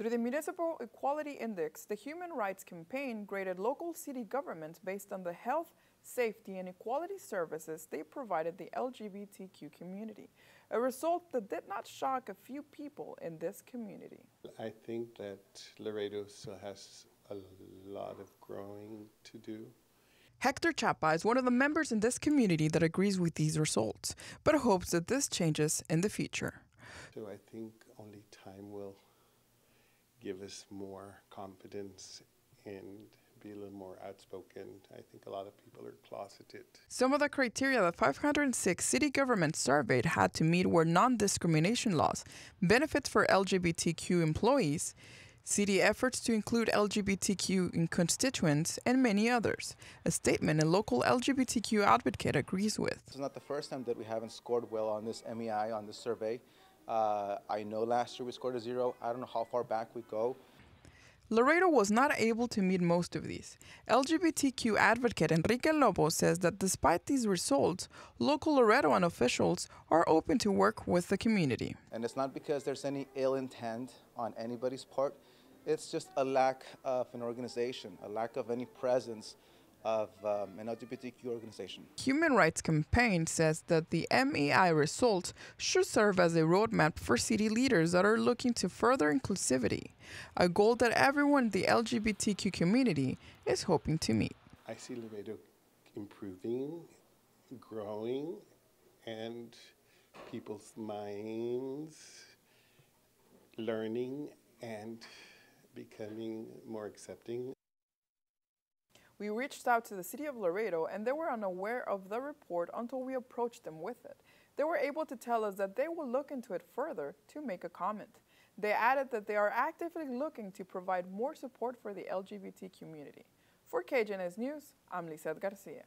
Through the Municipal Equality Index, the Human Rights Campaign graded local city governments based on the health, safety, and equality services they provided the LGBTQ community, a result that did not shock a few people in this community. I think that Laredo still has a lot of growing to do. Hector Chapa is one of the members in this community that agrees with these results, but hopes that this changes in the future. So I think only time will give us more confidence and be a little more outspoken. I think a lot of people are closeted. Some of the criteria that 506 city governments surveyed had to meet were non discrimination laws, benefits for LGBTQ employees, city efforts to include LGBTQ in constituents, and many others. A statement a local LGBTQ advocate agrees with. It's not the first time that we haven't scored well on this MEI, on this survey. Uh, I know last year we scored a zero. I don't know how far back we go. Laredo was not able to meet most of these. LGBTQ advocate Enrique Lobo says that despite these results, local Laredoan officials are open to work with the community. And it's not because there's any ill intent on anybody's part. It's just a lack of an organization, a lack of any presence of um, an LGBTQ organization. Human Rights Campaign says that the MEI results should serve as a roadmap for city leaders that are looking to further inclusivity, a goal that everyone in the LGBTQ community is hoping to meet. I see Laredo improving, growing, and people's minds learning and becoming more accepting. We reached out to the city of Laredo and they were unaware of the report until we approached them with it. They were able to tell us that they will look into it further to make a comment. They added that they are actively looking to provide more support for the LGBT community. For KGNS News, I'm Lizette Garcia.